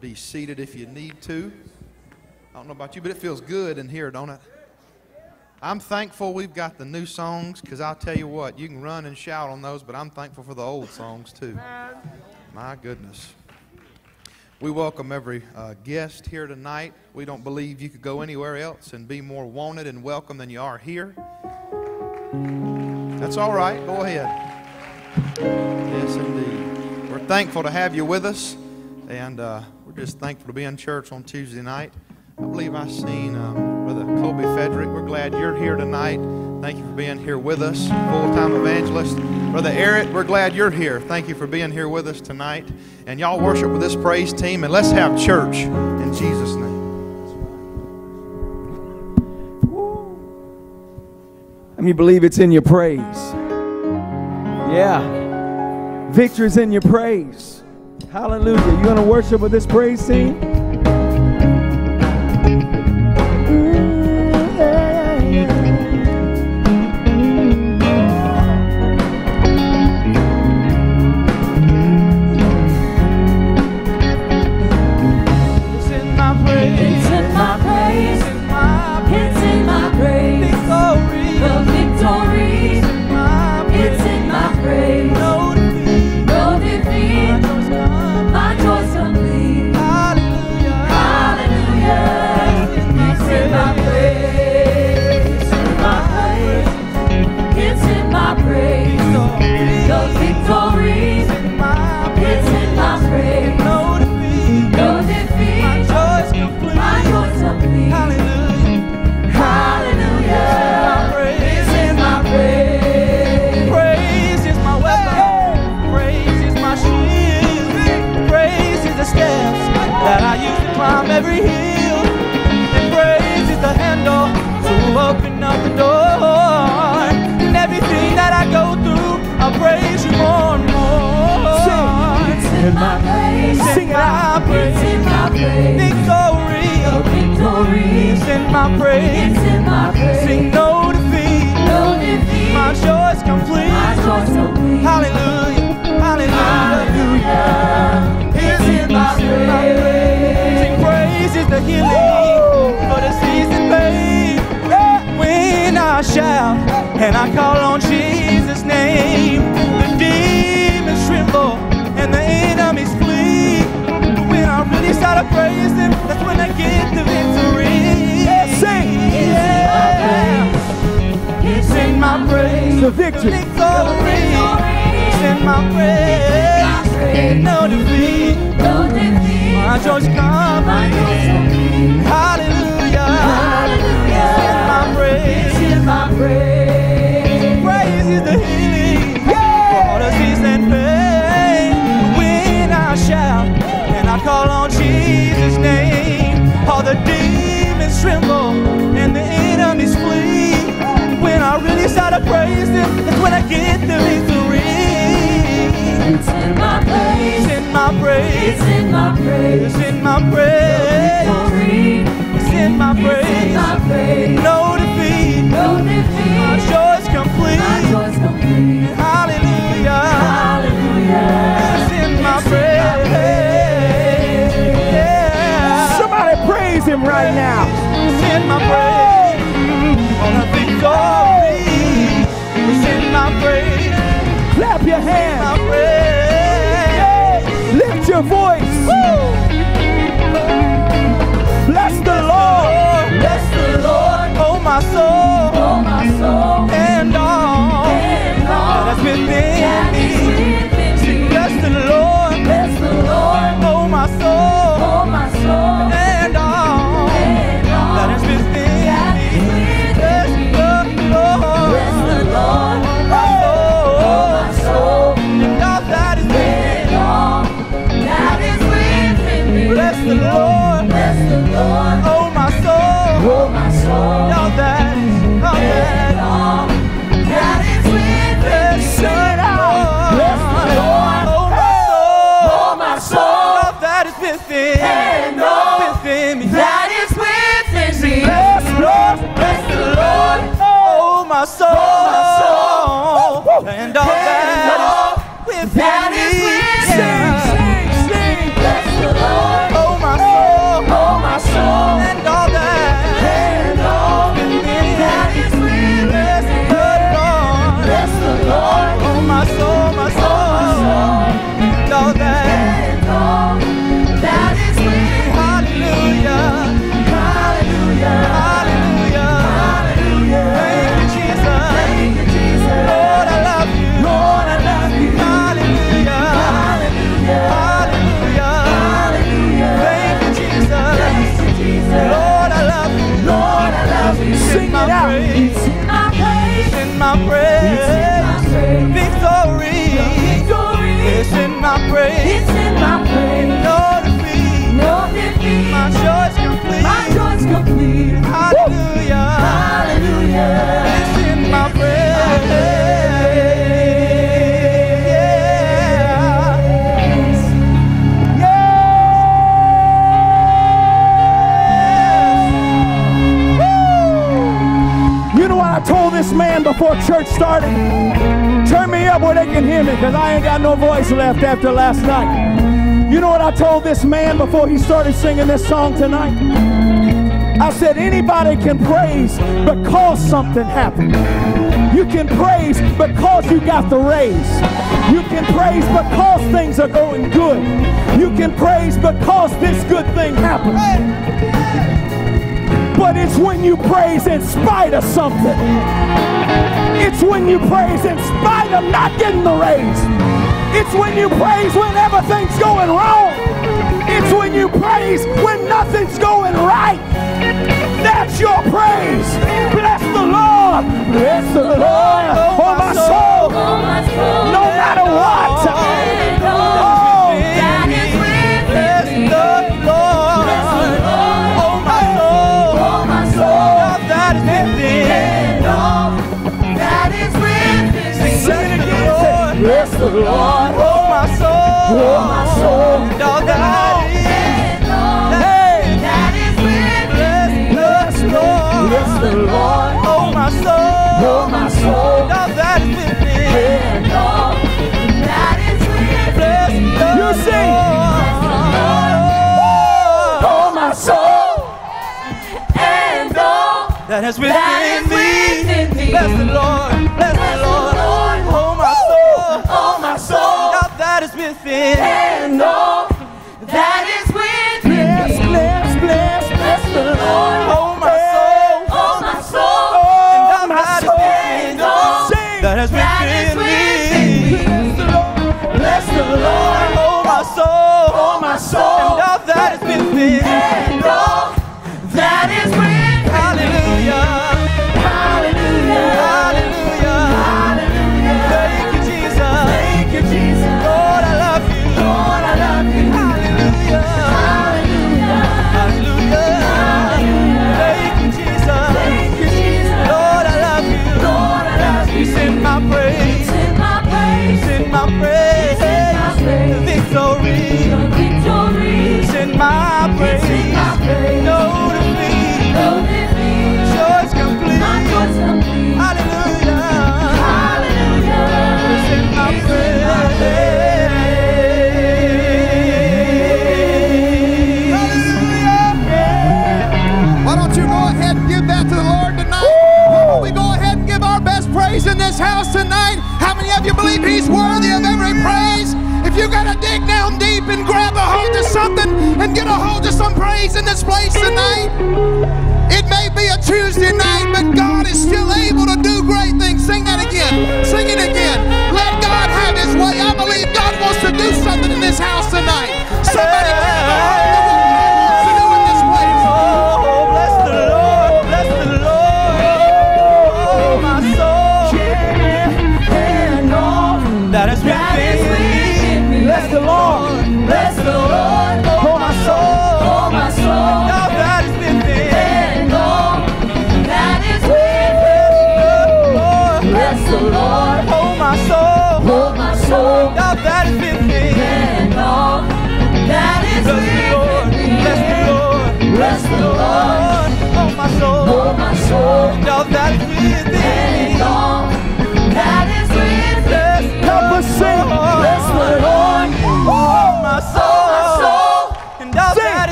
Be seated if you need to. I don't know about you, but it feels good in here, don't it? I'm thankful we've got the new songs because I'll tell you what, you can run and shout on those, but I'm thankful for the old songs too. My goodness. We welcome every uh, guest here tonight. We don't believe you could go anywhere else and be more wanted and welcome than you are here. That's all right. Go ahead. Yes, indeed. We're thankful to have you with us. And, uh, just thankful to be in church on Tuesday night. I believe I've seen um, Brother Colby Frederick. We're glad you're here tonight. Thank you for being here with us, full-time evangelist. Brother Eric, we're glad you're here. Thank you for being here with us tonight. And y'all worship with this praise team, and let's have church in Jesus' name. Let me believe it's in your praise. Yeah. Victory's in your praise. Hallelujah. You want to worship with this praise team? your voice. before church started. Turn me up where they can hear me because I ain't got no voice left after last night. You know what I told this man before he started singing this song tonight? I said, anybody can praise because something happened. You can praise because you got the raise. You can praise because things are going good. You can praise because this good thing happened. But it's when you praise in spite of something. It's when you praise in spite of not getting the raise. It's when you praise when everything's going wrong. It's when you praise when nothing's going right. That's your praise. Bless the Lord. Bless the Lord. Oh my soul. No matter what. bless the Lord, oh my soul, oh my soul, and all that is. Hey, that is within bless, bless, Lord, bless the Lord, oh my soul, oh my soul, and all that is within. me, all that is within. Bless you sing. Bless the Lord, oh my soul, and all that is within, that is within me. me. Bless the Lord, bless sin. And no, that is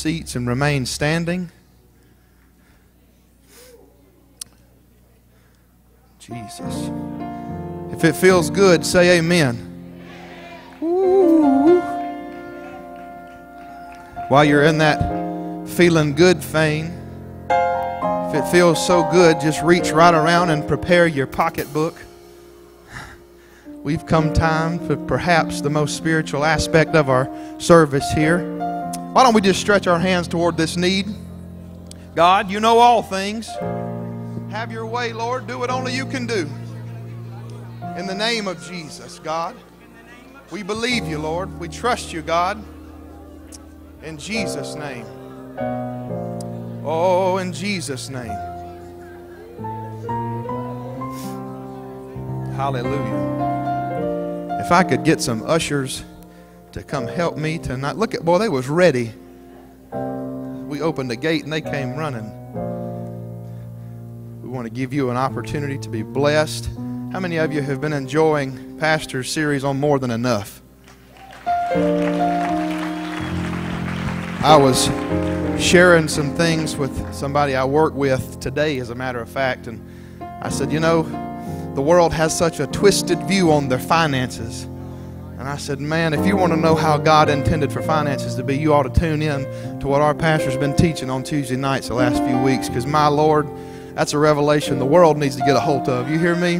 seats and remain standing. Jesus. If it feels good, say amen. Ooh. While you're in that feeling good vein, if it feels so good, just reach right around and prepare your pocketbook. We've come time for perhaps the most spiritual aspect of our service here. Why don't we just stretch our hands toward this need? God, you know all things. Have your way, Lord. Do what only you can do. In the name of Jesus, God. We believe you, Lord. We trust you, God. In Jesus' name. Oh, in Jesus' name. Hallelujah. If I could get some ushers to come help me tonight. Look at, boy, they was ready. We opened the gate and they came running. We want to give you an opportunity to be blessed. How many of you have been enjoying Pastor's series on More Than Enough? I was sharing some things with somebody I work with today, as a matter of fact, and I said, You know, the world has such a twisted view on their finances. And I said, Man, if you want to know how God intended for finances to be, you ought to tune in to what our pastor's been teaching on Tuesday nights the last few weeks, because my Lord, that's a revelation the world needs to get a hold of. You hear me?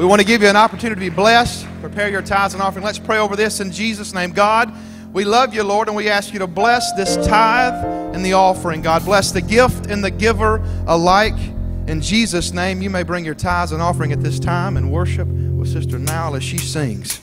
We want to give you an opportunity to be blessed. Prepare your tithes and offering. Let's pray over this in Jesus' name. God, we love you, Lord, and we ask you to bless this tithe and the offering. God, bless the gift and the giver alike. In Jesus' name, you may bring your tithes and offering at this time and worship with Sister Nile as she sings.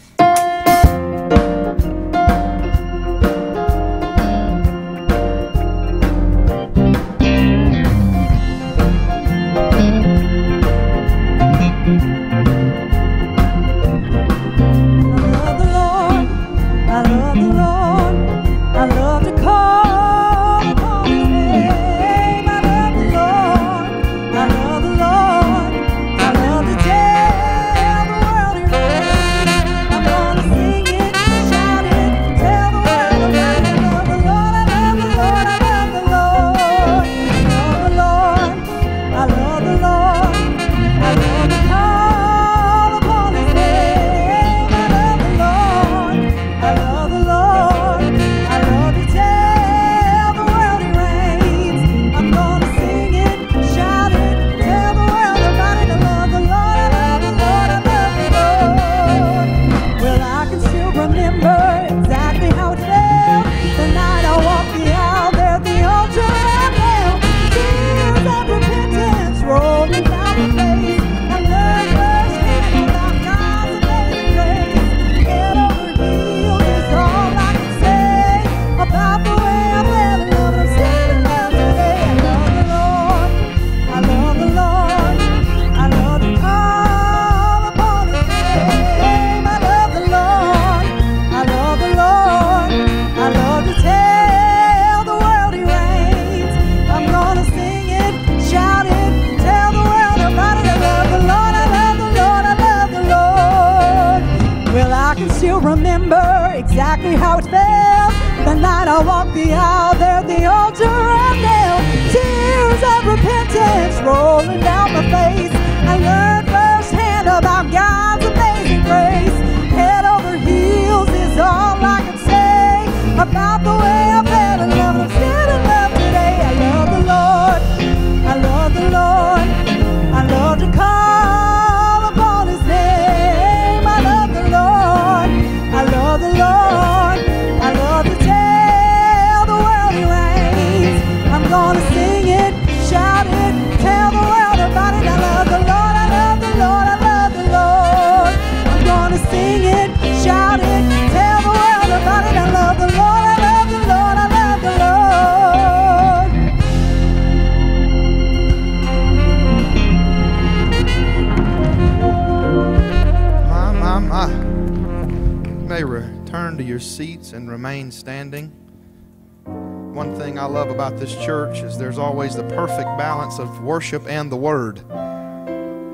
About this church is there's always the perfect balance of worship and the word.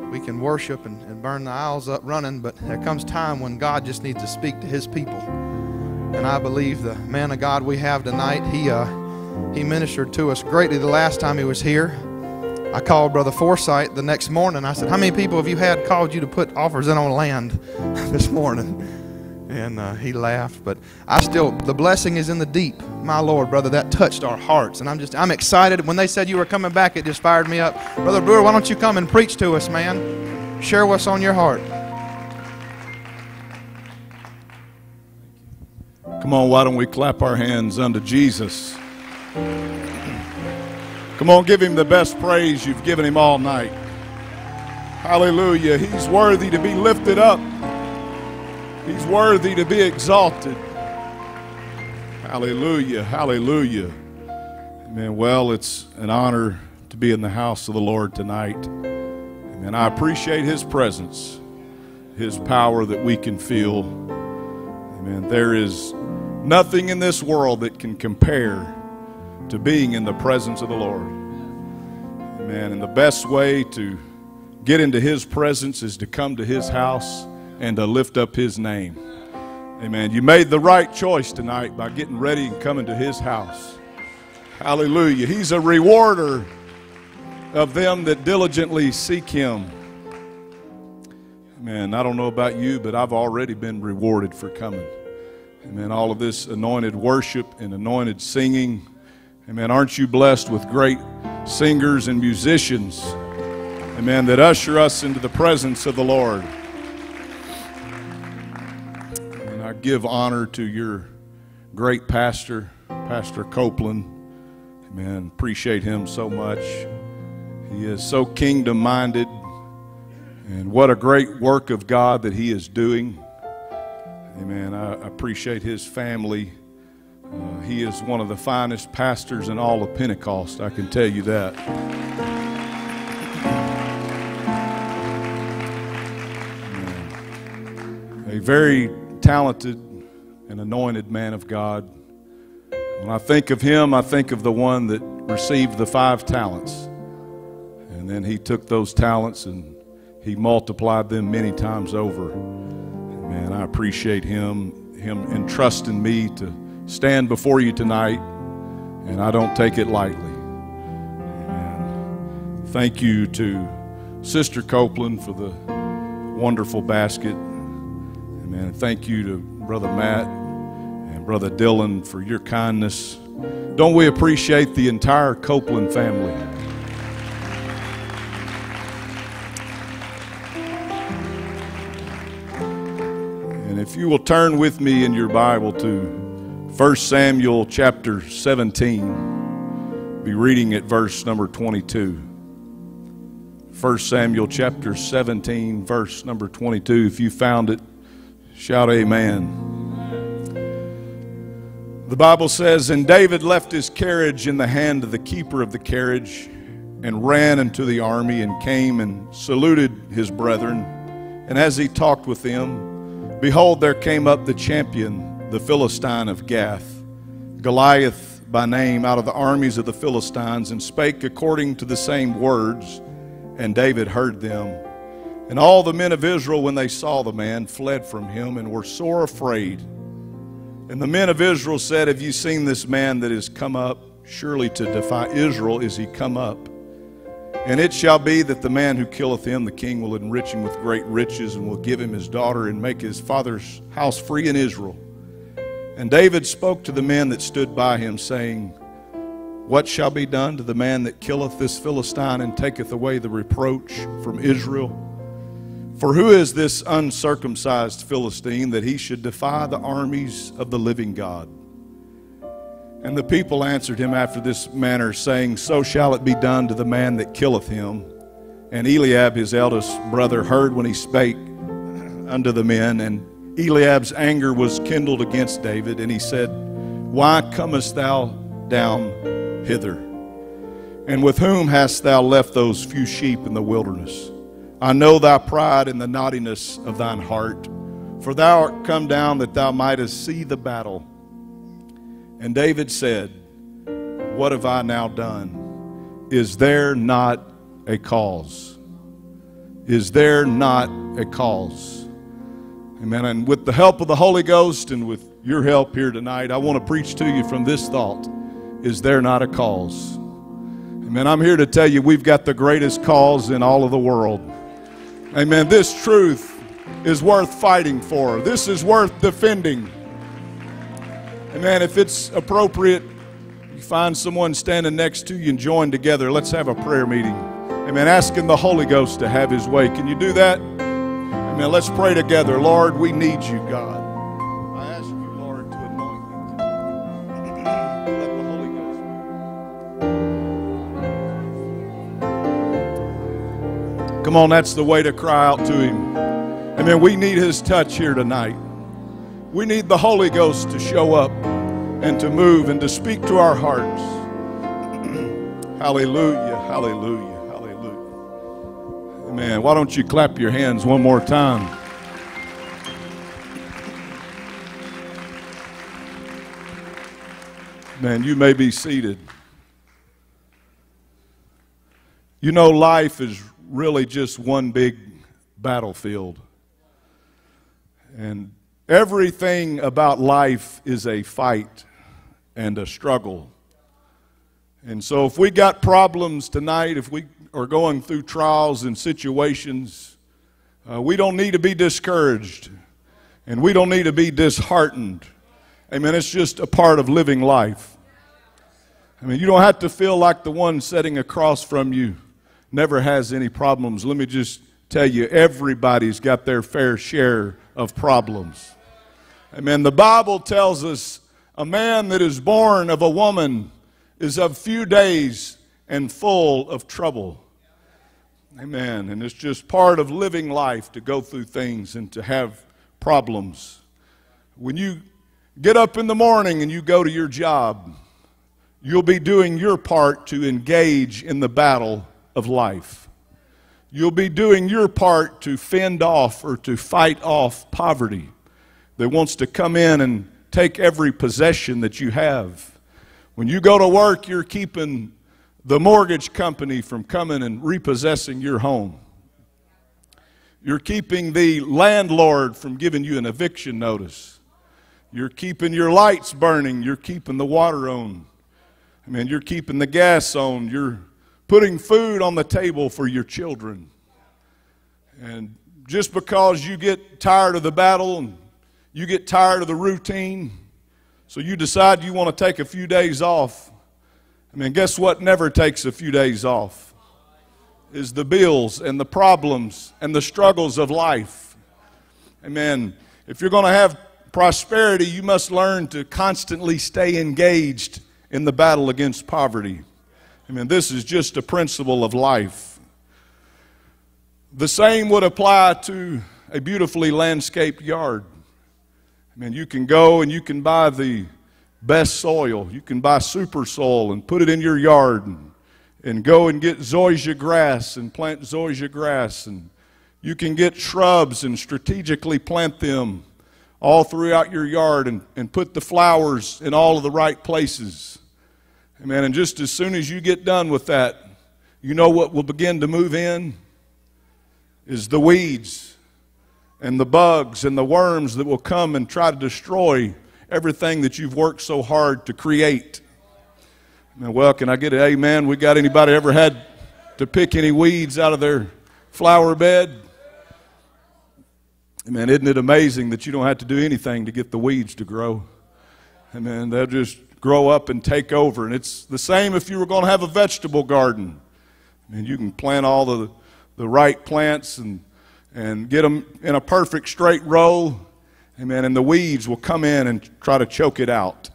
We can worship and, and burn the aisles up running, but there comes time when God just needs to speak to his people. And I believe the man of God we have tonight, he uh, he ministered to us greatly the last time he was here. I called Brother Forsyth the next morning. I said, How many people have you had called you to put offers in on land this morning? And uh, he laughed. But I still, the blessing is in the deep. My Lord, brother, that touched our hearts. And I'm just, I'm excited. When they said you were coming back, it just fired me up. Brother Brewer, why don't you come and preach to us, man? Share what's on your heart. Come on, why don't we clap our hands unto Jesus? Come on, give him the best praise you've given him all night. Hallelujah. He's worthy to be lifted up, he's worthy to be exalted. Hallelujah. Hallelujah. Amen. Well, it's an honor to be in the house of the Lord tonight. And I appreciate his presence, his power that we can feel. Amen. There is nothing in this world that can compare to being in the presence of the Lord. Amen. And the best way to get into His presence is to come to His house and to lift up His name. Amen. You made the right choice tonight by getting ready and coming to His house. Hallelujah. He's a rewarder of them that diligently seek Him. Man, I don't know about you, but I've already been rewarded for coming. Amen. All of this anointed worship and anointed singing. Amen. Aren't you blessed with great singers and musicians? Amen. That usher us into the presence of the Lord. Give honor to your great pastor, Pastor Copeland. Amen. Appreciate him so much. He is so kingdom minded. And what a great work of God that he is doing. Amen. I appreciate his family. Uh, he is one of the finest pastors in all of Pentecost, I can tell you that. A very talented and anointed man of God. When I think of him, I think of the one that received the five talents. And then he took those talents and he multiplied them many times over. Man, I appreciate him, him entrusting me to stand before you tonight, and I don't take it lightly. Amen. Thank you to Sister Copeland for the wonderful basket. Amen. Thank you to Brother Matt and Brother Dylan for your kindness. Don't we appreciate the entire Copeland family? And if you will turn with me in your Bible to 1 Samuel chapter 17, be reading at verse number 22. 1 Samuel chapter 17, verse number 22. If you found it, shout amen. The Bible says, And David left his carriage in the hand of the keeper of the carriage and ran into the army and came and saluted his brethren. And as he talked with them, behold, there came up the champion, the Philistine of Gath, Goliath by name, out of the armies of the Philistines, and spake according to the same words. And David heard them. And all the men of Israel, when they saw the man, fled from him and were sore afraid. And the men of Israel said, Have you seen this man that is come up? Surely to defy Israel is he come up. And it shall be that the man who killeth him, the king will enrich him with great riches, and will give him his daughter, and make his father's house free in Israel. And David spoke to the men that stood by him, saying, What shall be done to the man that killeth this Philistine, and taketh away the reproach from Israel? For who is this uncircumcised Philistine that he should defy the armies of the living God? And the people answered him after this manner, saying, So shall it be done to the man that killeth him. And Eliab, his eldest brother, heard when he spake unto the men, and Eliab's anger was kindled against David, and he said, Why comest thou down hither? And with whom hast thou left those few sheep in the wilderness? I know thy pride and the naughtiness of thine heart. For thou art come down that thou mightest see the battle. And David said, What have I now done? Is there not a cause? Is there not a cause? Amen. And with the help of the Holy Ghost and with your help here tonight, I want to preach to you from this thought Is there not a cause? Amen. I'm here to tell you we've got the greatest cause in all of the world. Amen. This truth is worth fighting for, this is worth defending. Amen. If it's appropriate, you find someone standing next to you and join together. Let's have a prayer meeting. Amen. Asking the Holy Ghost to have his way. Can you do that? Amen. Let's pray together. Lord, we need you, God. Come on, that's the way to cry out to him. Amen. We need his touch here tonight. We need the Holy Ghost to show up and to move and to speak to our hearts. hallelujah, hallelujah, hallelujah. Amen. Why don't you clap your hands one more time? Man, you may be seated. You know, life is really just one big battlefield. And everything about life is a fight and a struggle. And so, if we got problems tonight, if we are going through trials and situations, uh, we don't need to be discouraged and we don't need to be disheartened. Amen. It's just a part of living life. I mean, you don't have to feel like the one sitting across from you never has any problems. Let me just tell you, everybody's got their fair share of problems. Amen. The Bible tells us a man that is born of a woman is of few days and full of trouble. Amen. And it's just part of living life to go through things and to have problems. When you get up in the morning and you go to your job, you'll be doing your part to engage in the battle of life. You'll be doing your part to fend off or to fight off poverty that wants to come in and take every possession that you have. When you go to work, you're keeping the mortgage company from coming and repossessing your home. You're keeping the landlord from giving you an eviction notice. You're keeping your lights burning. You're keeping the water on. I mean, you're keeping the gas on. You're putting food on the table for your children. And just because you get tired of the battle and you get tired of the routine, so you decide you want to take a few days off. I mean, guess what never takes a few days off? Is the bills and the problems and the struggles of life. Amen. If you're going to have prosperity, you must learn to constantly stay engaged in the battle against poverty. I mean, this is just a principle of life. The same would apply to a beautifully landscaped yard. I mean, you can go and you can buy the best soil. You can buy super soil and put it in your yard and, and go and get zoysia grass and plant zoysia grass. And you can get shrubs and strategically plant them all throughout your yard and, and put the flowers in all of the right places. Amen. And just as soon as you get done with that, you know what will begin to move in? Is the weeds and the bugs and the worms that will come and try to destroy everything that you've worked so hard to create. Well, can I get an amen? We got anybody ever had to pick any weeds out of their flower bed? Man, isn't it amazing that you don't have to do anything to get the weeds to grow? Amen. They'll just grow up and take over. And it's the same if you were going to have a vegetable garden. And you can plant all the, the right plants and, and get them in a perfect straight row. Amen. And the weeds will come in and try to choke it out.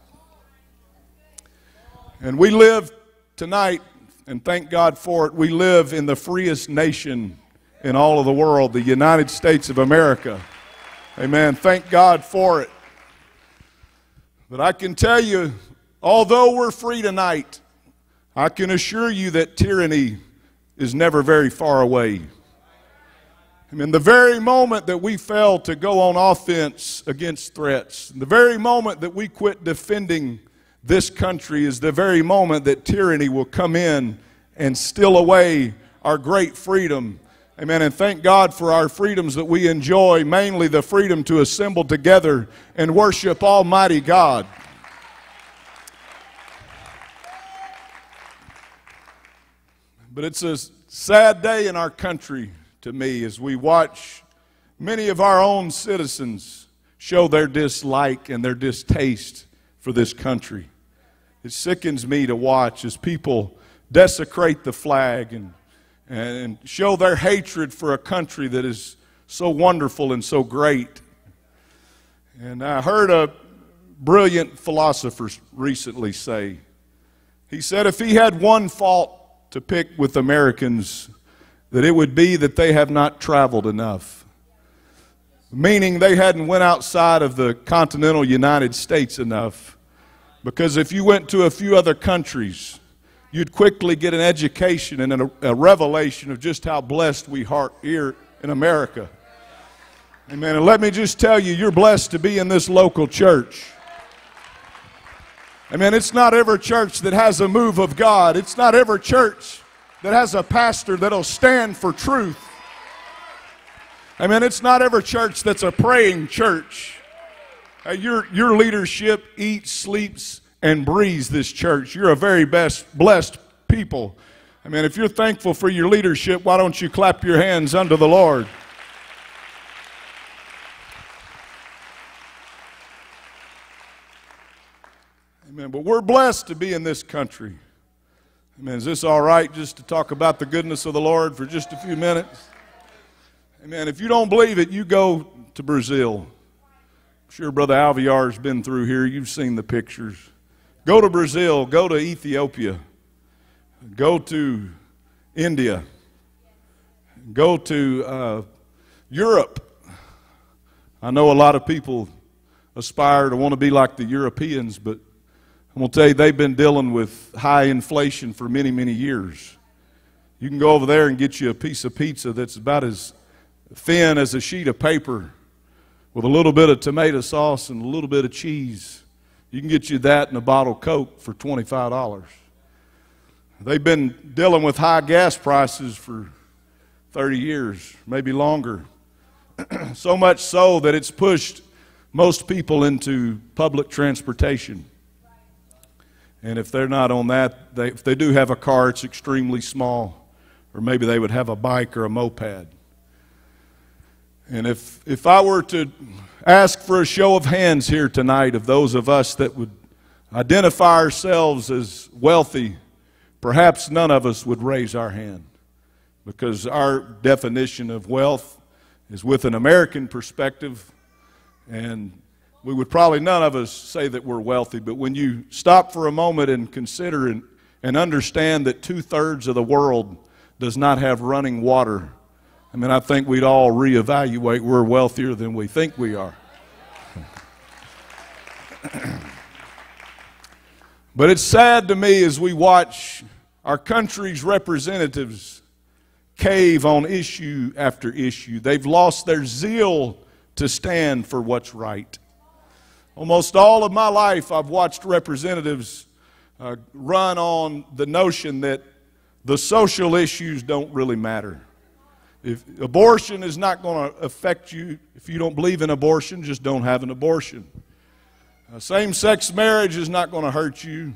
And we live tonight, and thank God for it, we live in the freest nation in all of the world, the United States of America. Amen. Thank God for it. But I can tell you, Although we're free tonight, I can assure you that tyranny is never very far away. I mean, the very moment that we fail to go on offense against threats, the very moment that we quit defending this country is the very moment that tyranny will come in and steal away our great freedom. Amen. And thank God for our freedoms that we enjoy, mainly the freedom to assemble together and worship Almighty God. But it's a sad day in our country to me as we watch many of our own citizens show their dislike and their distaste for this country. It sickens me to watch as people desecrate the flag and, and show their hatred for a country that is so wonderful and so great. And I heard a brilliant philosopher recently say, he said, if he had one fault to pick with Americans, that it would be that they have not traveled enough. Meaning they hadn't went outside of the continental United States enough. Because if you went to a few other countries, you'd quickly get an education and a, a revelation of just how blessed we are here in America. Amen. And let me just tell you, you're blessed to be in this local church. I mean, it's not every church that has a move of God. It's not every church that has a pastor that'll stand for truth. I mean, it's not every church that's a praying church. Uh, your, your leadership eats, sleeps, and breathes this church. You're a very best, blessed people. I mean, if you're thankful for your leadership, why don't you clap your hands unto the Lord? Amen. But we're blessed to be in this country. Amen. Is this all right just to talk about the goodness of the Lord for just a few minutes? Amen. If you don't believe it, you go to Brazil. I'm sure Brother Alviar's been through here. You've seen the pictures. Go to Brazil. Go to Ethiopia. Go to India. Go to uh, Europe. I know a lot of people aspire to want to be like the Europeans, but I'm going to tell you, they've been dealing with high inflation for many, many years. You can go over there and get you a piece of pizza that's about as thin as a sheet of paper with a little bit of tomato sauce and a little bit of cheese. You can get you that and a bottle of Coke for $25. They've been dealing with high gas prices for 30 years, maybe longer. so much so that it's pushed most people into public transportation. And if they're not on that, they, if they do have a car, it's extremely small. Or maybe they would have a bike or a moped. And if, if I were to ask for a show of hands here tonight of those of us that would identify ourselves as wealthy, perhaps none of us would raise our hand. Because our definition of wealth is with an American perspective, and we would probably none of us say that we're wealthy, but when you stop for a moment and consider and, and understand that two thirds of the world does not have running water, I mean, I think we'd all reevaluate we're wealthier than we think we are. but it's sad to me as we watch our country's representatives cave on issue after issue. They've lost their zeal to stand for what's right. Almost all of my life, I've watched representatives uh, run on the notion that the social issues don't really matter. If abortion is not going to affect you, if you don't believe in abortion, just don't have an abortion. Uh, Same sex marriage is not going to hurt you.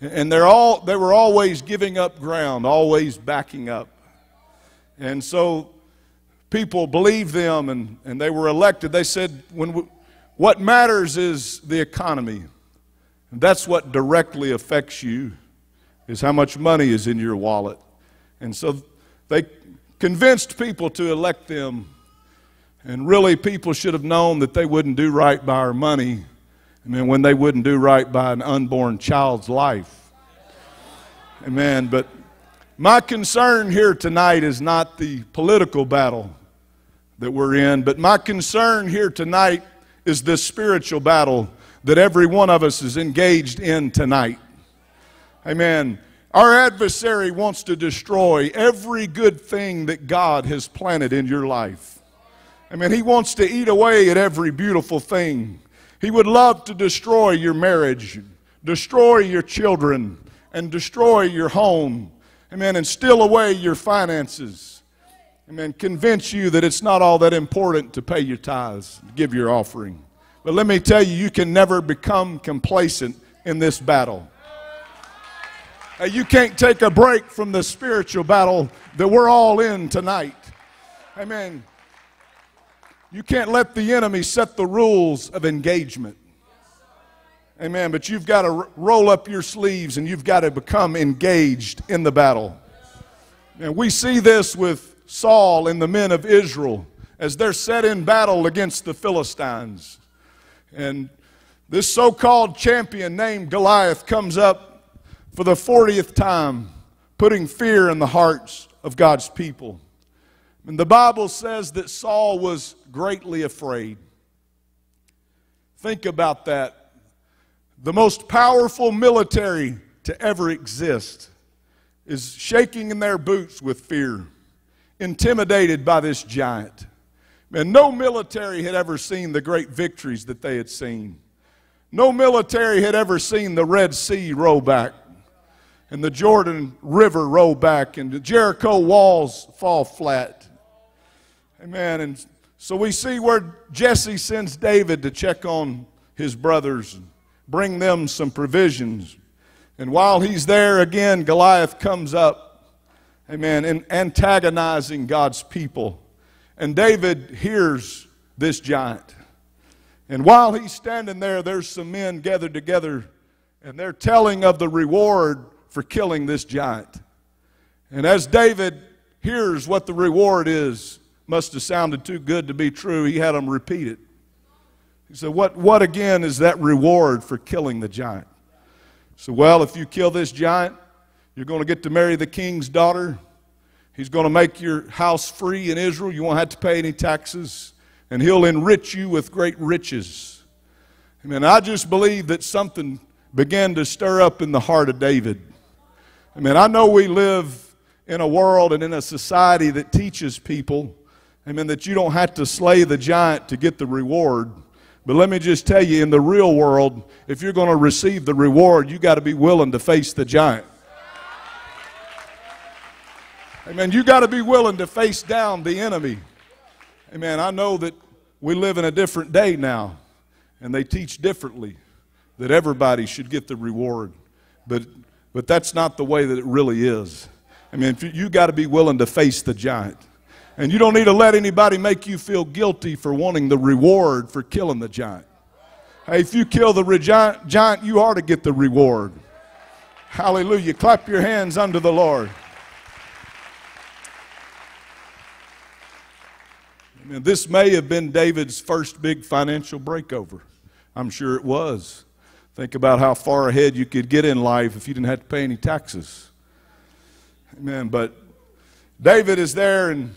And they're all, they were always giving up ground, always backing up. And so people believed them and, and they were elected. They said, when we, what matters is the economy. And that's what directly affects you, is how much money is in your wallet. And so they convinced people to elect them. And really, people should have known that they wouldn't do right by our money. I mean, when they wouldn't do right by an unborn child's life. Amen. But my concern here tonight is not the political battle that we're in, but my concern here tonight is this spiritual battle that every one of us is engaged in tonight. Amen. Our adversary wants to destroy every good thing that God has planted in your life. I mean, he wants to eat away at every beautiful thing. He would love to destroy your marriage, destroy your children, and destroy your home. Amen. And steal away your finances. Amen. Convince you that it's not all that important to pay your tithes, give your offering. But let me tell you, you can never become complacent in this battle. You can't take a break from the spiritual battle that we're all in tonight. Amen. You can't let the enemy set the rules of engagement. Amen. But you've got to roll up your sleeves and you've got to become engaged in the battle. And we see this with Saul and the men of Israel as they're set in battle against the Philistines. And this so called champion named Goliath comes up for the 40th time, putting fear in the hearts of God's people. And the Bible says that Saul was greatly afraid. Think about that. The most powerful military to ever exist is shaking in their boots with fear, intimidated by this giant. And no military had ever seen the great victories that they had seen. No military had ever seen the Red Sea roll back and the Jordan River roll back and the Jericho walls fall flat. Amen. And so we see where Jesse sends David to check on his brothers and bring them some provisions. And while he's there again, Goliath comes up, amen, and antagonizing God's people. And David hears this giant. And while he's standing there, there's some men gathered together, and they're telling of the reward for killing this giant. And as David hears what the reward is, must have sounded too good to be true, he had them repeat it. He said, What, what again is that reward for killing the giant? So, well, if you kill this giant, you're going to get to marry the king's daughter. He's going to make your house free in Israel. You won't have to pay any taxes. And he'll enrich you with great riches. Amen. I just believe that something began to stir up in the heart of David. I mean, I know we live in a world and in a society that teaches people, amen, that you don't have to slay the giant to get the reward. But let me just tell you, in the real world, if you're going to receive the reward, you got to be willing to face the giant. Amen. You got to be willing to face down the enemy. Amen. I know that we live in a different day now, and they teach differently that everybody should get the reward. But, but that's not the way that it really is. I mean, you, you got to be willing to face the giant. And you don't need to let anybody make you feel guilty for wanting the reward for killing the giant. Hey, if you kill the giant, you ought to get the reward. Hallelujah. Clap your hands unto the Lord. This may have been David's first big financial breakover. I'm sure it was. Think about how far ahead you could get in life if you didn't have to pay any taxes. Amen. But David is there and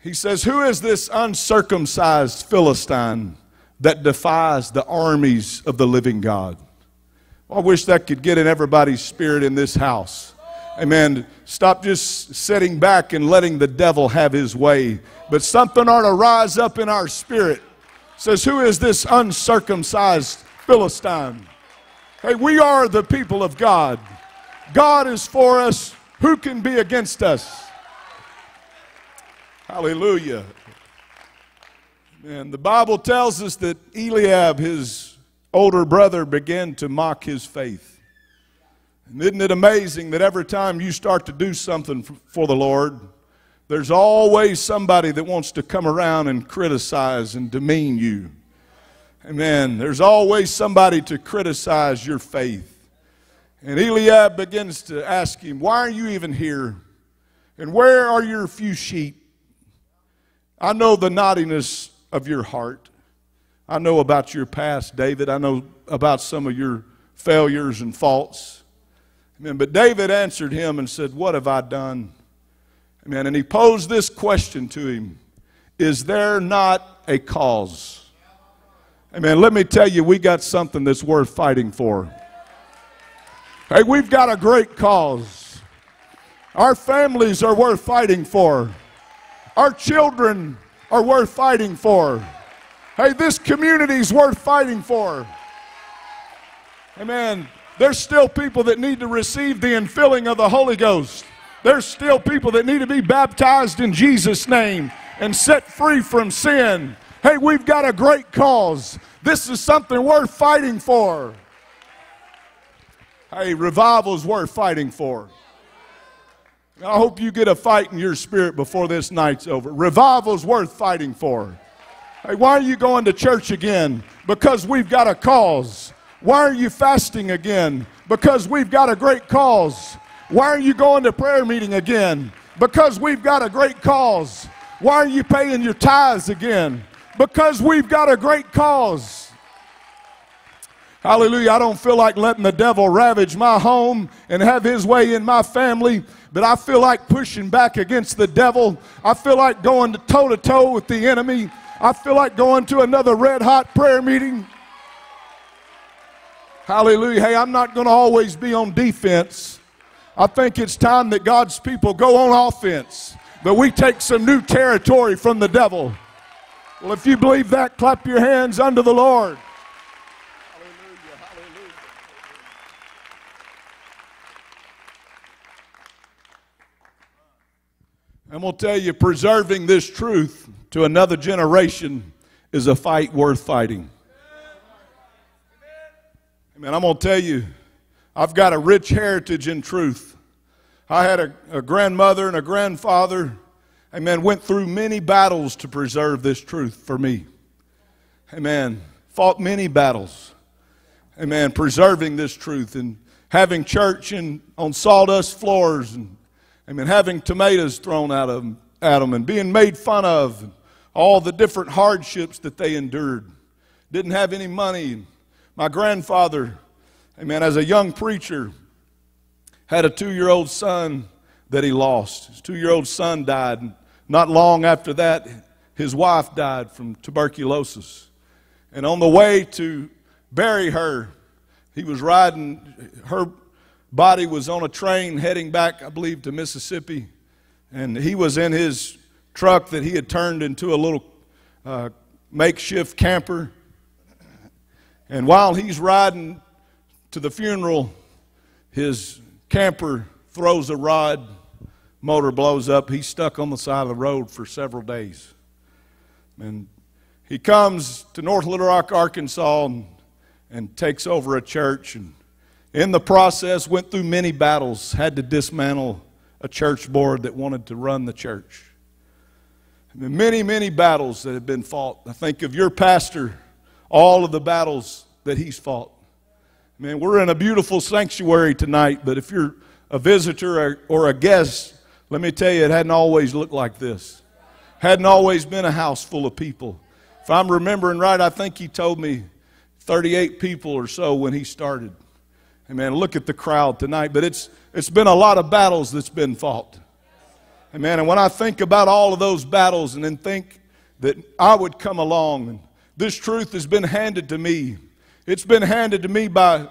he says, Who is this uncircumcised Philistine that defies the armies of the living God? I wish that could get in everybody's spirit in this house. Amen. Stop just sitting back and letting the devil have his way. But something ought to rise up in our spirit. Says, Who is this uncircumcised Philistine? Hey, we are the people of God. God is for us. Who can be against us? Hallelujah. And the Bible tells us that Eliab, his older brother, began to mock his faith. And isn't it amazing that every time you start to do something for the Lord, there's always somebody that wants to come around and criticize and demean you. Amen. There's always somebody to criticize your faith. And Eliab begins to ask him, Why are you even here? And where are your few sheep? I know the naughtiness of your heart. I know about your past, David. I know about some of your failures and faults. Amen. But David answered him and said, What have I done? Amen. And he posed this question to him Is there not a cause? Amen. Let me tell you, we got something that's worth fighting for. Hey, we've got a great cause. Our families are worth fighting for. Our children are worth fighting for. Hey, this community's worth fighting for. Amen. There's still people that need to receive the infilling of the Holy Ghost. There's still people that need to be baptized in Jesus' name and set free from sin. Hey, we've got a great cause. This is something worth fighting for. Hey, revival's worth fighting for. I hope you get a fight in your spirit before this night's over. Revival's worth fighting for. Hey, why are you going to church again? Because we've got a cause. Why are you fasting again? Because we've got a great cause. Why are you going to prayer meeting again? Because we've got a great cause. Why are you paying your tithes again? Because we've got a great cause. Hallelujah. I don't feel like letting the devil ravage my home and have his way in my family, but I feel like pushing back against the devil. I feel like going toe to toe with the enemy. I feel like going to another red hot prayer meeting. Hallelujah. Hey, I'm not going to always be on defense. I think it's time that God's people go on offense, that we take some new territory from the devil. Well, if you believe that, clap your hands unto the Lord. Hallelujah, hallelujah. I'm going to tell you, preserving this truth to another generation is a fight worth fighting. Amen. I'm going to tell you, I've got a rich heritage in truth. I had a, a grandmother and a grandfather, amen, went through many battles to preserve this truth for me. Amen. Fought many battles. Amen. Preserving this truth and having church in, on sawdust floors and, amen, having tomatoes thrown out of them, at them and being made fun of. And all the different hardships that they endured. Didn't have any money. My grandfather, amen, as a young preacher, had a two year old son that he lost. His two year old son died. Not long after that, his wife died from tuberculosis. And on the way to bury her, he was riding, her body was on a train heading back, I believe, to Mississippi. And he was in his truck that he had turned into a little uh, makeshift camper. And while he's riding to the funeral, his camper throws a rod, motor blows up. He's stuck on the side of the road for several days. And he comes to North Little Rock, Arkansas, and, and takes over a church. And in the process, went through many battles, had to dismantle a church board that wanted to run the church. Many, many battles that have been fought. I think of your pastor, all of the battles that he's fought. Man, we're in a beautiful sanctuary tonight, but if you're a visitor or, or a guest, let me tell you, it hadn't always looked like this. Hadn't always been a house full of people. If I'm remembering right, I think he told me 38 people or so when he started. Man, look at the crowd tonight. But it's, it's been a lot of battles that's been fought. Amen. And when I think about all of those battles and then think that I would come along and this truth has been handed to me, it's been handed to me by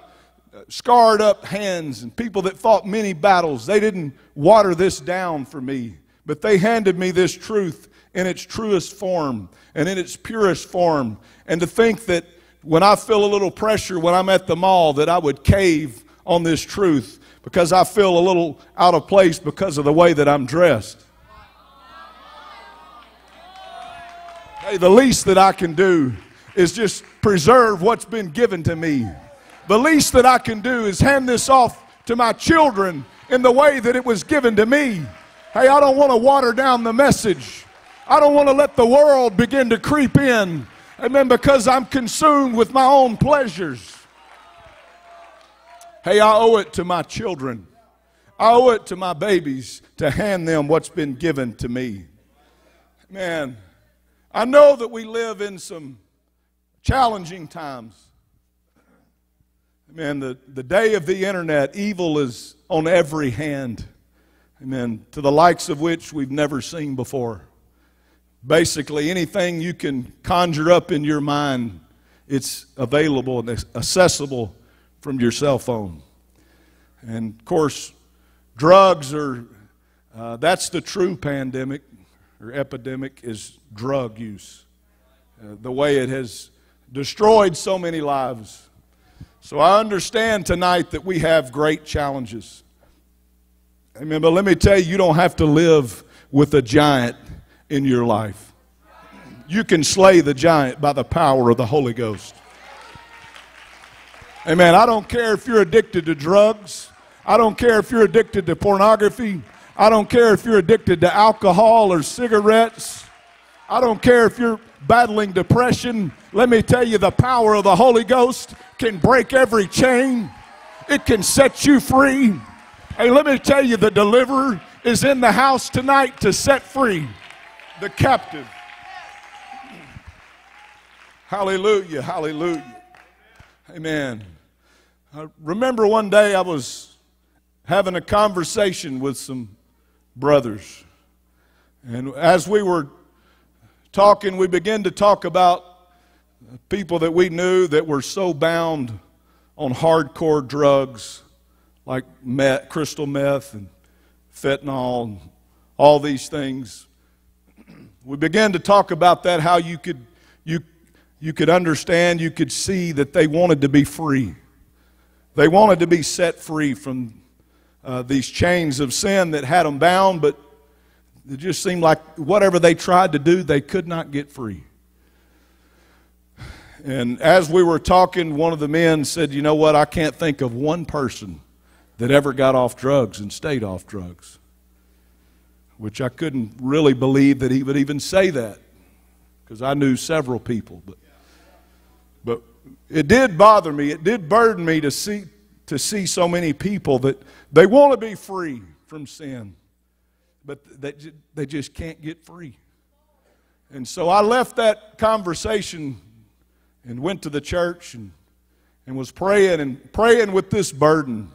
scarred up hands and people that fought many battles. They didn't water this down for me, but they handed me this truth in its truest form and in its purest form. And to think that when I feel a little pressure when I'm at the mall, that I would cave on this truth because I feel a little out of place because of the way that I'm dressed. Hey, the least that I can do is just preserve what's been given to me. The least that I can do is hand this off to my children in the way that it was given to me. Hey, I don't want to water down the message. I don't want to let the world begin to creep in. Amen. Because I'm consumed with my own pleasures. Hey, I owe it to my children. I owe it to my babies to hand them what's been given to me. Man, I know that we live in some challenging times. Man, the, the day of the internet, evil is on every hand. Amen. To the likes of which we've never seen before. Basically, anything you can conjure up in your mind, it's available and accessible from your cell phone. And of course, drugs are Uh, that's the true pandemic or epidemic is drug use. Uh, the way it has destroyed so many lives. So I understand tonight that we have great challenges. Amen. But let me tell you, you don't have to live with a giant in your life. You can slay the giant by the power of the Holy Ghost. Amen. I don't care if you're addicted to drugs. I don't care if you're addicted to pornography. I don't care if you're addicted to alcohol or cigarettes. I don't care if you're battling depression. Let me tell you, the power of the Holy Ghost can break every chain, it can set you free. Hey, let me tell you, the deliverer is in the house tonight to set free the captive. Hallelujah, hallelujah. Amen. I remember one day I was having a conversation with some brothers. And as we were talking, we began to talk about people that we knew that were so bound on hardcore drugs like meth, crystal meth and fentanyl and all these things. We began to talk about that, how you could, you, you could understand, you could see that they wanted to be free. They wanted to be set free from uh, these chains of sin that had them bound, but it just seemed like whatever they tried to do, they could not get free. And as we were talking, one of the men said, You know what? I can't think of one person that ever got off drugs and stayed off drugs. Which I couldn't really believe that he would even say that because I knew several people. But, but it did bother me, it did burden me to see, to see so many people that they want to be free from sin, but they, they just can't get free. And so I left that conversation and went to the church and, and was praying and praying with this burden.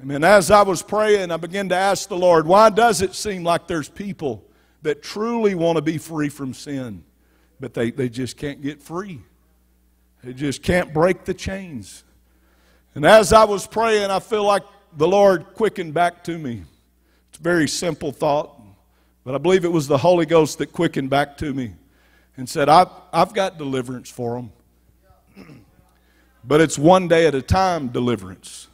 And as I was praying, I began to ask the Lord, why does it seem like there's people that truly want to be free from sin, but they, they just can't get free? They just can't break the chains. And as I was praying, I feel like the Lord quickened back to me. It's a very simple thought, but I believe it was the Holy Ghost that quickened back to me and said, I've, I've got deliverance for them. but it's one day at a time deliverance.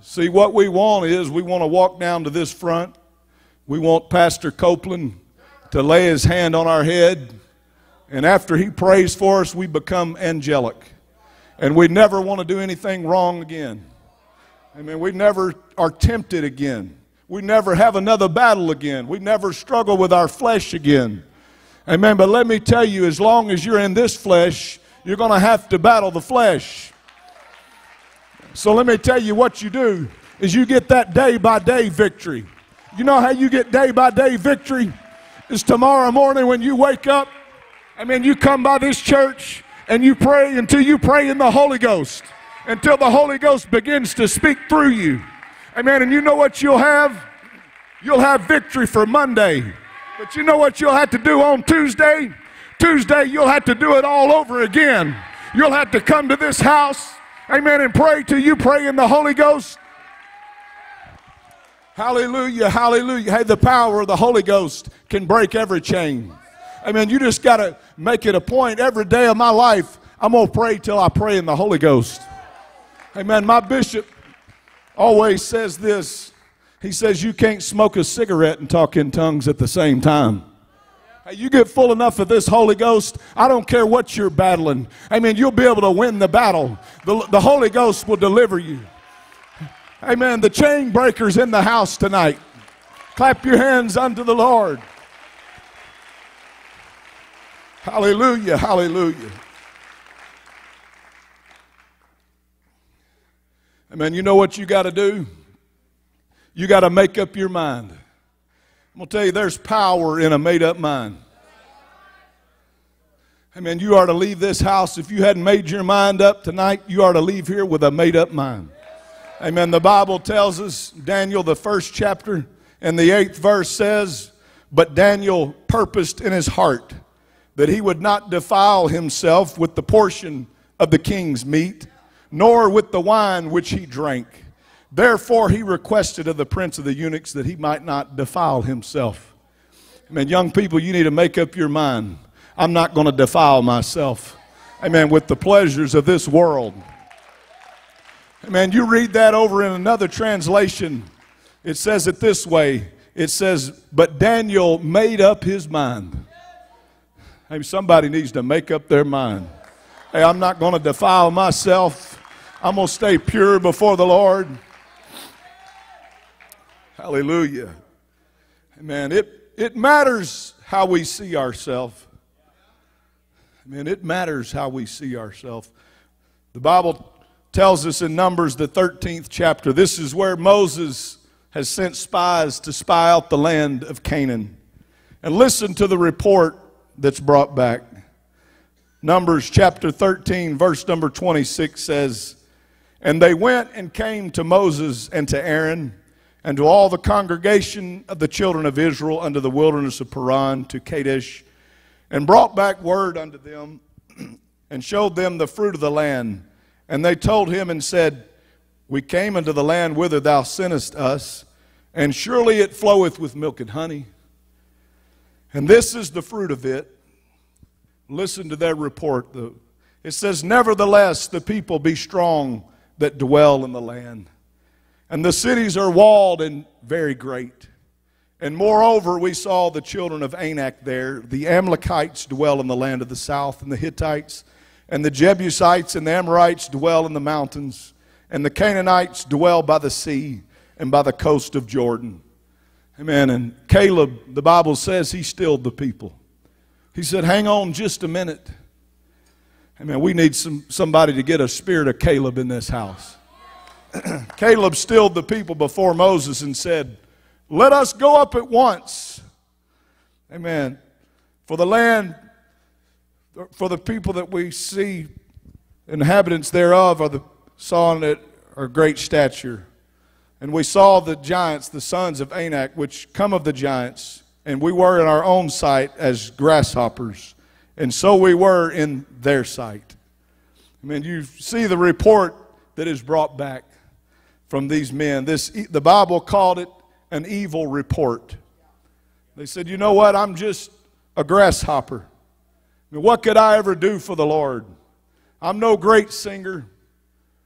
See, what we want is we want to walk down to this front. We want Pastor Copeland to lay his hand on our head. And after he prays for us, we become angelic and we never want to do anything wrong again. I mean, we never are tempted again. We never have another battle again. We never struggle with our flesh again. Amen. But let me tell you, as long as you're in this flesh, you're going to have to battle the flesh. So let me tell you what you do is you get that day by day victory. You know how you get day by day victory? Is tomorrow morning when you wake up, I mean, you come by this church and you pray until you pray in the Holy Ghost, until the Holy Ghost begins to speak through you. Amen. And you know what you'll have? You'll have victory for Monday. But you know what you'll have to do on Tuesday? Tuesday, you'll have to do it all over again. You'll have to come to this house, amen, and pray till you pray in the Holy Ghost. Hallelujah, hallelujah. Hey, the power of the Holy Ghost can break every chain. I mean, you just got to make it a point every day of my life. I'm going to pray till I pray in the Holy Ghost. Amen. My bishop always says this. He says, You can't smoke a cigarette and talk in tongues at the same time. Hey, you get full enough of this Holy Ghost, I don't care what you're battling. Amen. you'll be able to win the battle. The, the Holy Ghost will deliver you. Amen. The chain breaker's in the house tonight. Clap your hands unto the Lord. Hallelujah, hallelujah. Amen. You know what you got to do? You got to make up your mind. I'm going to tell you, there's power in a made up mind. Amen. You are to leave this house. If you hadn't made your mind up tonight, you are to leave here with a made up mind. Amen. The Bible tells us, Daniel, the first chapter and the eighth verse says, But Daniel purposed in his heart that he would not defile himself with the portion of the king's meat, nor with the wine which he drank. Therefore, he requested of the prince of the eunuchs that he might not defile himself. Amen. Young people, you need to make up your mind. I'm not going to defile myself. Amen. With the pleasures of this world. Amen. You read that over in another translation. It says it this way it says, But Daniel made up his mind. Hey, somebody needs to make up their mind. Hey, I'm not going to defile myself. I'm going to stay pure before the Lord. Hallelujah. Amen. It, it matters how we see ourselves. Amen. It matters how we see ourselves. The Bible tells us in Numbers, the 13th chapter, this is where Moses has sent spies to spy out the land of Canaan. And listen to the report that's brought back. Numbers chapter 13, verse number 26 says, And they went and came to Moses and to Aaron and to all the congregation of the children of Israel unto the wilderness of Paran to Kadesh, and brought back word unto them, and showed them the fruit of the land. And they told him and said, We came into the land whither thou sentest us, and surely it floweth with milk and honey. And this is the fruit of it. Listen to their report. It says, Nevertheless, the people be strong that dwell in the land. And the cities are walled and very great. And moreover, we saw the children of Anak there. The Amalekites dwell in the land of the south, and the Hittites, and the Jebusites and the Amorites dwell in the mountains, and the Canaanites dwell by the sea and by the coast of Jordan. Amen. And Caleb, the Bible says he stilled the people. He said, Hang on just a minute. Amen. We need some, somebody to get a spirit of Caleb in this house. Caleb stilled the people before Moses and said, Let us go up at once. Amen. For the land, for the people that we see, inhabitants thereof are the saw it are great stature. And we saw the giants, the sons of Anak, which come of the giants, and we were in our own sight as grasshoppers, and so we were in their sight. I mean, you see the report that is brought back from these men. This, the Bible called it an evil report. They said, You know what? I'm just a grasshopper. I mean, what could I ever do for the Lord? I'm no great singer,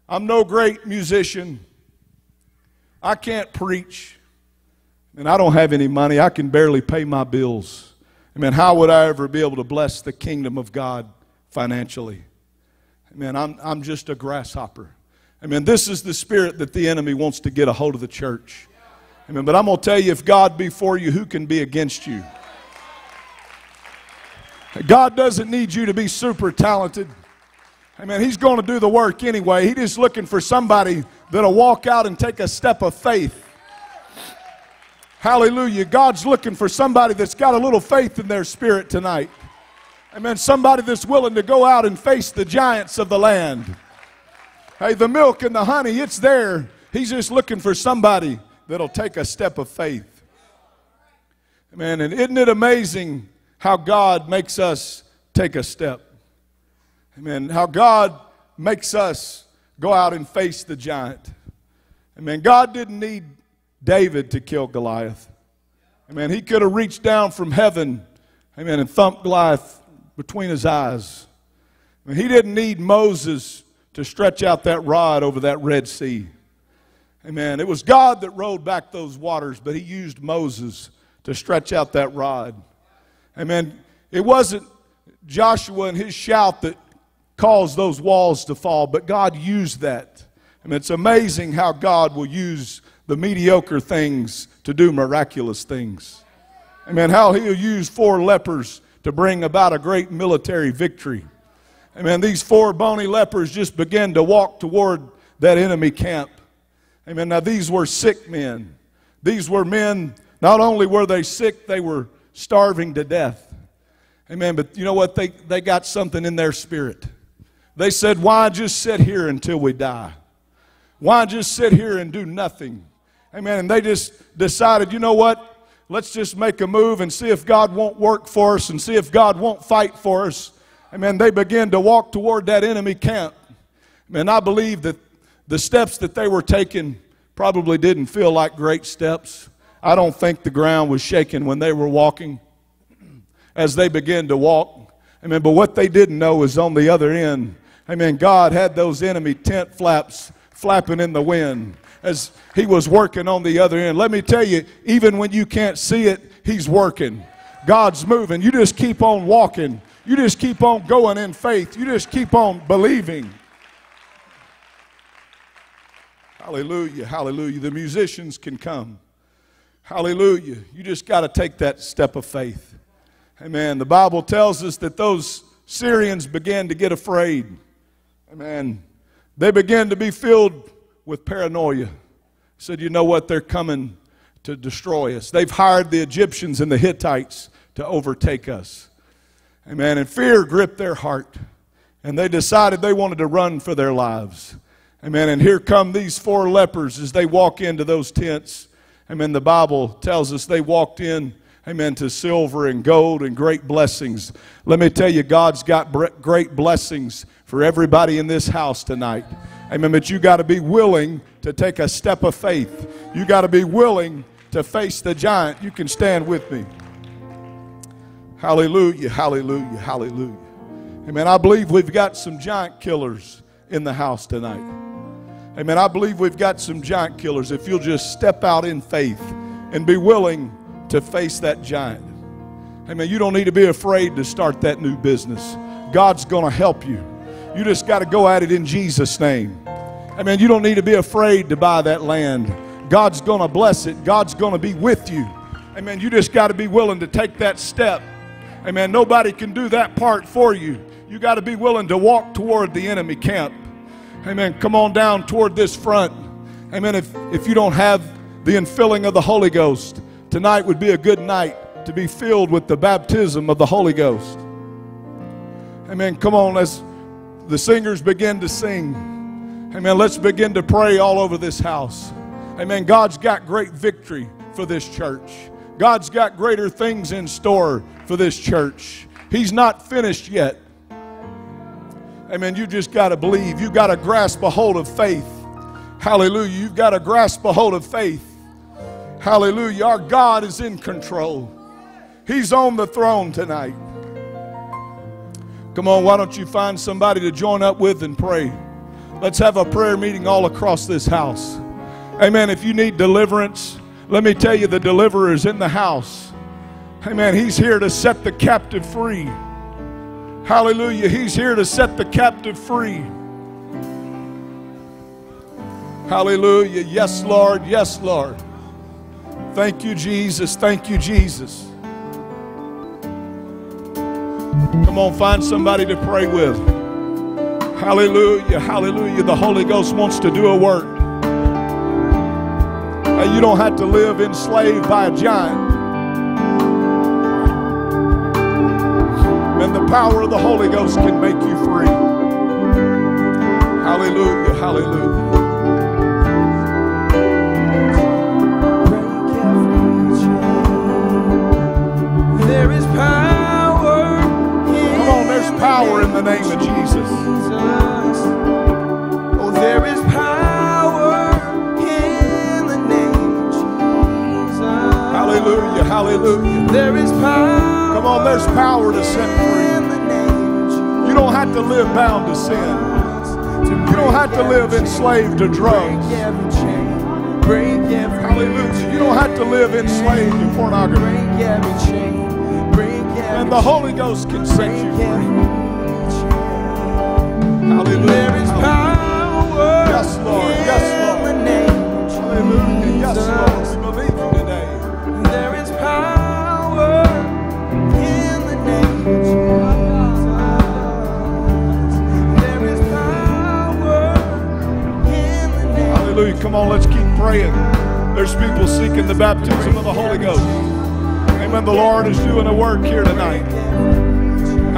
I'm no great musician. I can't preach, and I don't have any money. I can barely pay my bills. I mean, how would I ever be able to bless the kingdom of God financially? I mean, I'm, I'm just a grasshopper. I mean, this is the spirit that the enemy wants to get a hold of the church. Amen. But I'm going to tell you if God be for you, who can be against you? God doesn't need you to be super talented. I mean, He's going to do the work anyway. He's just looking for somebody that'll walk out and take a step of faith. Hallelujah. God's looking for somebody that's got a little faith in their spirit tonight. Amen. Somebody that's willing to go out and face the giants of the land. Hey, the milk and the honey, it's there. He's just looking for somebody that'll take a step of faith. Amen. And isn't it amazing how God makes us take a step? Amen. How God makes us go out and face the giant. Amen. God didn't need David to kill Goliath. Amen. He could have reached down from heaven, amen, and thumped Goliath between his eyes. Amen. he didn't need Moses to stretch out that rod over that Red Sea. Amen. It was God that rolled back those waters, but he used Moses to stretch out that rod. Amen. It wasn't Joshua and his shout that caused those walls to fall, but God used that. And it's amazing how God will use the mediocre things to do miraculous things. Amen. How he'll use four lepers to bring about a great military victory. Amen. These four bony lepers just began to walk toward that enemy camp. Amen. Now, these were sick men. These were men, not only were they sick, they were starving to death. Amen. But you know what? They, they got something in their spirit. They said, Why just sit here until we die? Why just sit here and do nothing? Amen. And they just decided, you know what? Let's just make a move and see if God won't work for us and see if God won't fight for us. Amen. They began to walk toward that enemy camp. And I believe that the steps that they were taking probably didn't feel like great steps. I don't think the ground was shaking when they were walking as they began to walk. Amen. But what they didn't know is on the other end, amen, God had those enemy tent flaps flapping in the wind as he was working on the other end. Let me tell you, even when you can't see it, he's working. God's moving. You just keep on walking. You just keep on going in faith. You just keep on believing. Hallelujah, hallelujah. The musicians can come. Hallelujah. You just got to take that step of faith. Amen. The Bible tells us that those Syrians began to get afraid. Amen. They began to be filled with paranoia. Said, you know what? They're coming to destroy us. They've hired the Egyptians and the Hittites to overtake us. Amen. And fear gripped their heart. And they decided they wanted to run for their lives. Amen. And here come these four lepers as they walk into those tents. Amen. The Bible tells us they walked in, amen, to silver and gold and great blessings. Let me tell you, God's got great blessings for everybody in this house tonight. Amen. But you got to be willing to take a step of faith. You got to be willing to face the giant. You can stand with me. Hallelujah, hallelujah, hallelujah. Amen. I believe we've got some giant killers in the house tonight. Amen. I believe we've got some giant killers. If you'll just step out in faith and be willing to face that giant. Amen. You don't need to be afraid to start that new business. God's going to help you. You just got to go at it in Jesus' name. Amen. You don't need to be afraid to buy that land. God's going to bless it. God's going to be with you. Amen. You just got to be willing to take that step. Amen. Nobody can do that part for you. You got to be willing to walk toward the enemy camp. Amen. Come on down toward this front. Amen. If, if you don't have the infilling of the Holy Ghost, tonight would be a good night to be filled with the baptism of the Holy Ghost. Amen. Come on, as the singers begin to sing. Amen. Let's begin to pray all over this house. Amen. God's got great victory for this church. God's got greater things in store for this church. He's not finished yet. Amen. You just got to believe. You've got to grasp a hold of faith. Hallelujah. You've got to grasp a hold of faith. Hallelujah. Our God is in control. He's on the throne tonight. Come on, why don't you find somebody to join up with and pray? Let's have a prayer meeting all across this house. Amen. If you need deliverance, let me tell you the deliverer is in the house. Amen. He's here to set the captive free. Hallelujah. He's here to set the captive free. Hallelujah. Yes, Lord. Yes, Lord. Thank you, Jesus. Thank you, Jesus. Come on, find somebody to pray with. Hallelujah. Hallelujah. The Holy Ghost wants to do a work. Hey, you don't have to live enslaved by a giant. And the power of the Holy Ghost can make you free. Hallelujah, hallelujah. Power in the name of Jesus. Oh, there is power in the name of Jesus. Hallelujah, hallelujah. There is power. Come on, there's power to set free. You don't have to live bound to sin. You don't have to live enslaved to drugs. Hallelujah. You don't have to live enslaved to pornography. And the Holy Ghost can set you free. Hallelujah. There is power. Yes, Lord. Yes, Lord. in the name Hallelujah. Yes, Lord. Jesus. We believe you today. There is power in the name of Jesus. There is power in the name. Hallelujah. Come on, let's keep praying. There's people seeking the baptism of the Holy Ghost. Amen. The Lord is doing a work here tonight.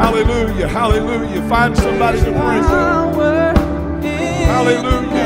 Hallelujah. Hallelujah. Find somebody to pray for. Power in Hallelujah. the name of Hallelujah.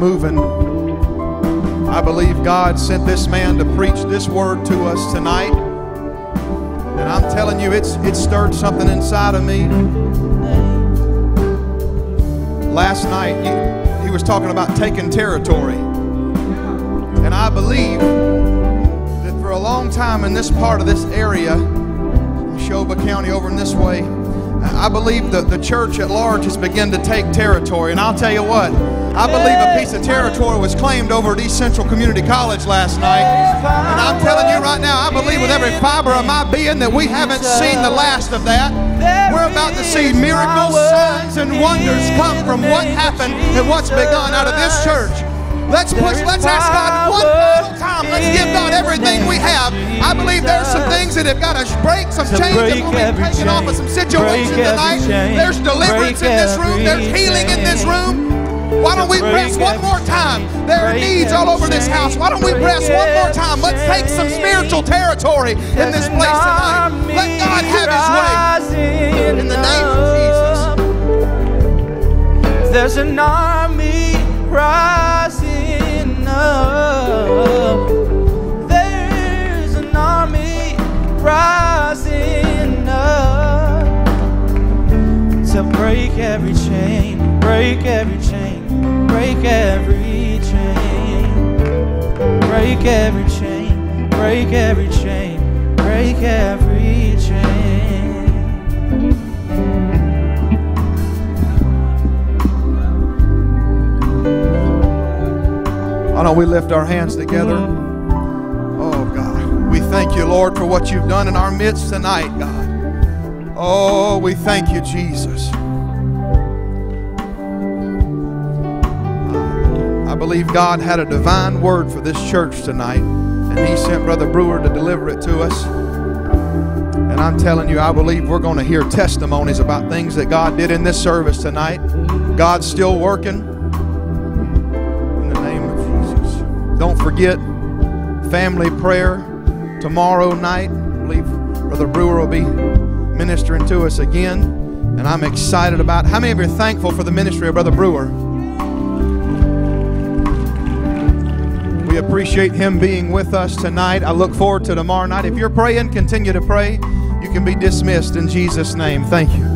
Moving. I believe God sent this man to preach this word to us tonight. And I'm telling you, it's it stirred something inside of me. Last night, he, he was talking about taking territory. And I believe that for a long time in this part of this area, Neshoba County over in this way, I believe that the church at large has begun to take territory. And I'll tell you what, I believe a piece of territory was claimed over at East Central Community College last night. And I'm telling you right now, I believe with every fiber of my being that we haven't seen the last of that. We're about to see miracles, signs, and wonders come from what happened and what's begun out of this church. Let's push, let's ask God one final time. Let's give God everything we have. I believe there's some things that have got to break, some chains that will be taken off of some situations tonight. There's deliverance in this room, there's healing in this room. Why don't we press one more time? There are needs all over this house. Why don't we press one more time? Let's take some spiritual territory in this place tonight. Let God have His way. In the name of Jesus. There's an army rising up. There's an army rising up to break every chain, break every chain, break every chain, break every chain, break every chain, break every chain. Why don't we lift our hands together? Oh, God. We thank you, Lord, for what you've done in our midst tonight, God. Oh, we thank you, Jesus. Believe God had a divine word for this church tonight, and He sent Brother Brewer to deliver it to us. And I'm telling you, I believe we're going to hear testimonies about things that God did in this service tonight. God's still working. In the name of Jesus. Don't forget family prayer tomorrow night. I believe Brother Brewer will be ministering to us again. And I'm excited about how many of you are thankful for the ministry of Brother Brewer? We appreciate him being with us tonight. I look forward to tomorrow night. If you're praying, continue to pray. You can be dismissed in Jesus' name. Thank you.